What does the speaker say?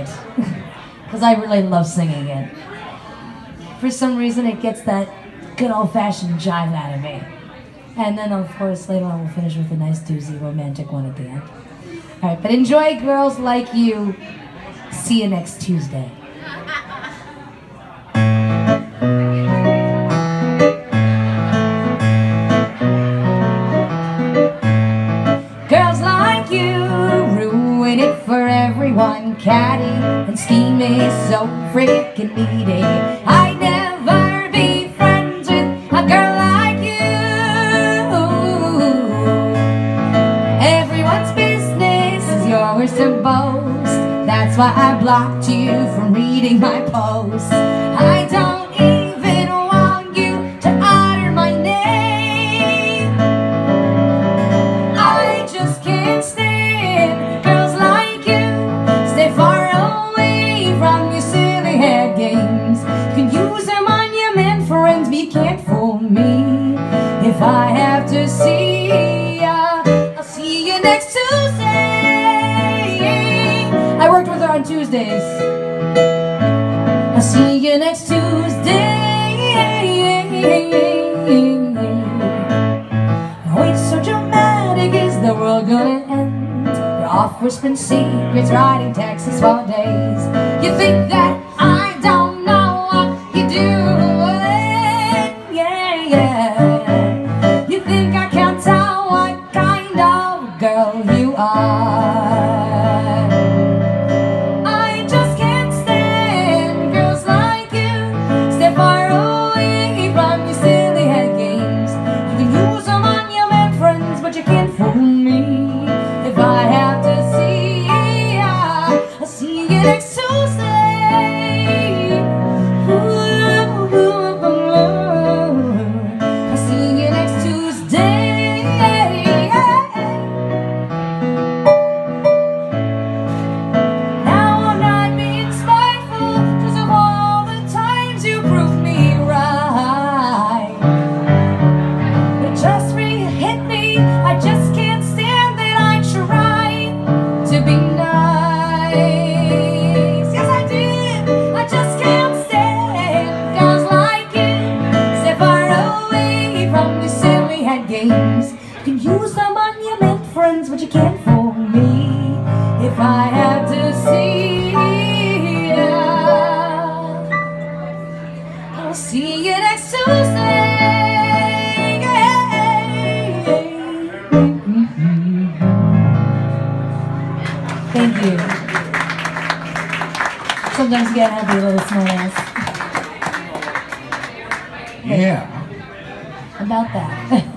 it. Because I really love singing it. For some reason, it gets that good old fashioned jive out of me. And then, of course, later on, we'll finish with a nice doozy romantic one at the end. All right, but enjoy Girls Like You. See you next Tuesday. Everyone. Catty and scheming, so freaking needy. I'd never be friends with a girl like you. Everyone's business is yours to boast. That's why I blocked you from reading my posts. I friends, you can't fool me. If I have to see ya, I'll see you next Tuesday. I worked with her on Tuesdays. I'll see you next Tuesday. Oh, Wait, so dramatic is the world gonna end? You're off whispering secrets, writing texts for days. You think that are? You can use them on your men friends But you can't fool me if I have to see ya. I'll see you next Tuesday. Thank you. Sometimes you gotta have a little ass Yeah. about that.